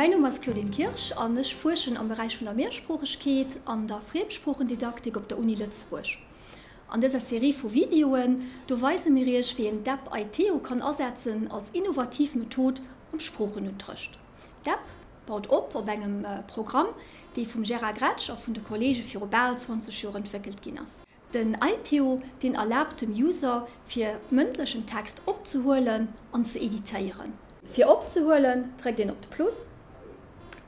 Mein Name ist Claudine Kirsch und ich forsche am Bereich von der Mehrsprachigkeit an der Fremdsprachendidaktik auf der Uni Lützburg. An dieser Serie von Videoen du weise mir ich wie ein DAP ITO kann ersetzen als innovative Methode um Sprachen unterricht. DAP baut op op engem äh, Programm, die vom Gerard Gratsch auf von der Kollege für Robert 20 Jahre entwickelt Ginas. Den ITO den erlaubt dem User für mündlichen Text abzuholen und zu editieren. Für abzuholen trägt den op Plus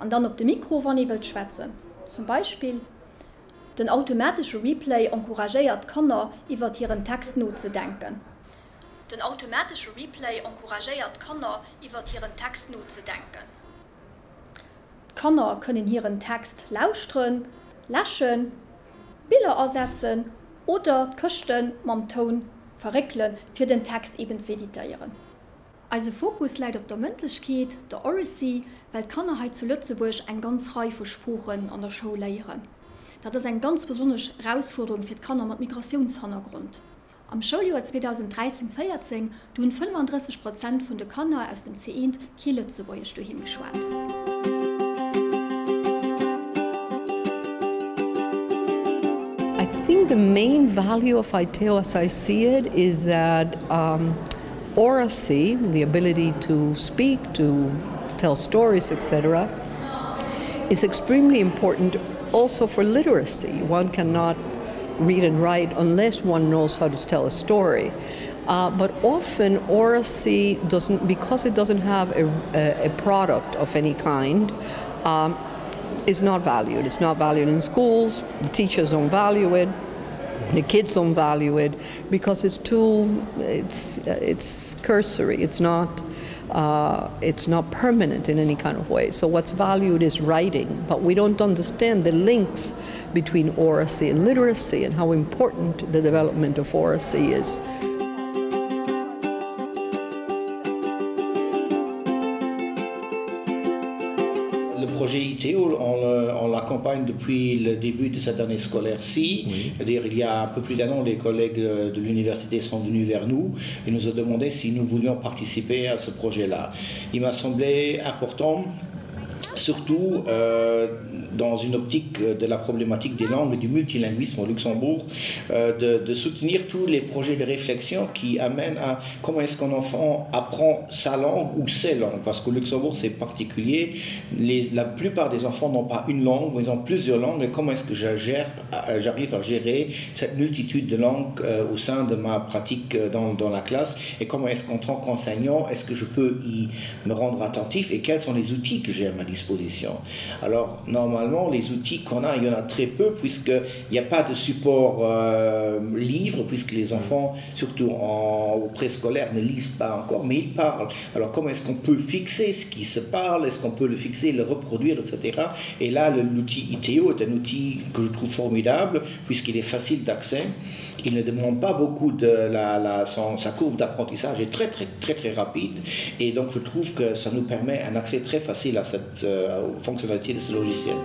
an dann op de Mikro wann iwwel schwätzen. Zum Beispiel den automatische Replay encouragéiert Kanner iwwer ihren Textnot zu denken. Den automatische Replay encouragéiert Kanner iwwer ihren Textnot zu denken. Kanner können ihren Text lausren, laschen, Bilder ersetzen oder köchten mam Ton verreklen für den Text eben editieren. Also Fokus leidt op der Mëndlechkeet, der Oracy, weil Kannerheit zu Lützeburg ein ganz Reihe von Spruchen an der Show leieren. Dat ist ein ganz besonders Herausforderung für Kanner mit Migrationshintergrund. Am Schuljahr 2013 14 tun 35 Prozent der Kanner aus dem C1 Kiele zu Lützeburg geschwert. I think the main value of ITEO as I see it is that um, oracy, the ability to speak, to tell stories, etc., is extremely important also for literacy. One cannot read and write unless one knows how to tell a story. Uh, but often oracy doesn't because it doesn't have a, a, a product of any kind um, is not valued it's not valued in schools the teachers don't value it the kids don't value it because it's too it's it's cursory it's not uh, it's not permanent in any kind of way. So what's valued is writing but we don't understand the links between oracy and literacy and how important the development of oracy is depuis le début de cette année scolaire-ci. Oui. -dire, il y a un peu plus d'un an, les collègues de l'université sont venus vers nous et nous ont demandé si nous voulions participer à ce projet-là. Il m'a semblé important surtout euh, dans une optique de la problématique des langues et du multilinguisme au Luxembourg, euh, de, soutenir tous les projets de réflexion qui amènent à comment est-ce qu'un enfant apprend sa langue ou ses langues. Parce qu'au Luxembourg, c'est particulier. La plupart des enfants n'ont pas une langue, mais ils ont plusieurs langues. Et comment est-ce que j'arrive à gérer cette multitude de langues euh, au sein de ma pratique euh, dans, dans la classe? Et comment est-ce qu'en tant qu'enseignant, est-ce que je peux y me rendre attentif? Et quels sont les outils que j'ai à ma disposition Alors, normalement, les outils qu'on a il y en a très peu puisqu'il n'y a pas de support euh, livre puisque les enfants surtout en au préscolaire ne lisent pas encore mais ils parlent. Alors comment est-ce qu'on peut fixer ce qui se parle? Est-ce qu'on peut le fixer le reproduire etc et là l'outil ITO est un outil que je trouve formidable puisqu'il est facile d'accès. Il ne demande pas beaucoup de la, sa courbe d'apprentissage est très très très très rapide. Et donc je trouve que ça nous permet un accès très facile à cette euh, fonctionnalité de ce logiciel.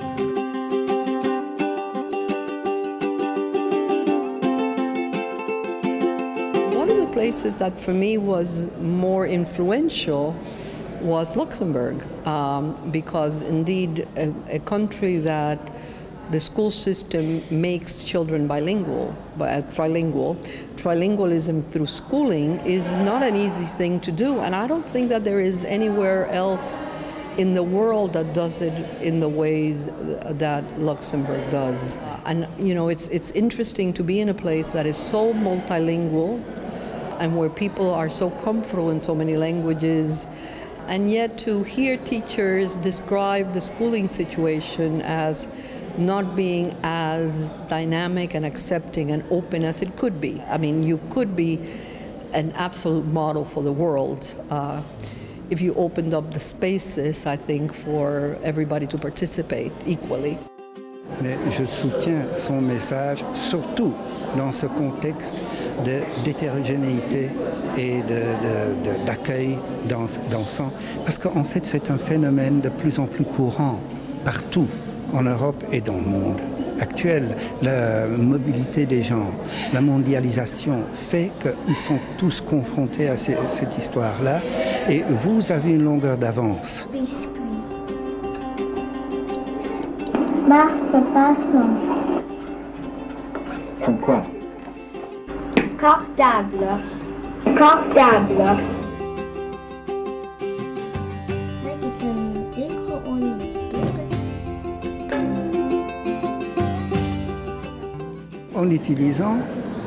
One of the places that for me was more influential was Luxembourg um, because indeed a, a country that the school system makes children bilingual but uh, trilingual trilingualism through schooling is not an easy thing to do and I don't think that there is anywhere else in the world that does it in the ways that Luxembourg does. And you know, it's, it's interesting to be in a place that is so multilingual and where people are so comfortable in so many languages, and yet to hear teachers describe the schooling situation as not being as dynamic and accepting and open as it could be. I mean, you could be an absolute model for the world. Uh, if you opened up the spaces, I think, for everybody to participate equally. Mais je soutiens son message surtout dans ce contexte d'hétérogénéité et d'accueil d'enfants. Parce qu'en fait c'est un phénomène de plus en plus courant partout en Europe et dans le monde actuel, la mobilité des gens, la mondialisation fait qu'ils sont tous confrontés à cette histoire-là et vous avez une longueur d'avance. Son. Son quoi? Cartable. Cartable. En utilisant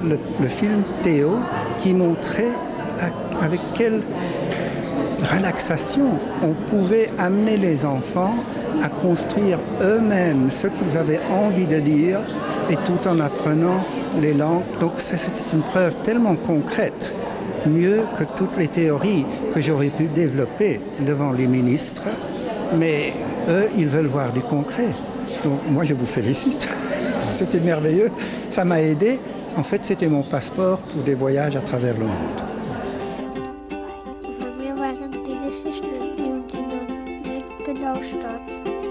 le, le film Théo qui montrait à- avec quelle relaxation on pouvait amener les enfants à construire eux-mêmes ce qu'ils avaient envie de dire et tout en apprenant les langues. Donc c'était une preuve tellement concrète, mieux que toutes les théories que j'aurais pu développer devant les ministres, mais eux, ils veulent voir du concret. Donc moi, je vous félicite. C'était merveilleux. Ça m'a aidé. En fait, c'était mon passeport pour des voyages à travers le monde. Schau.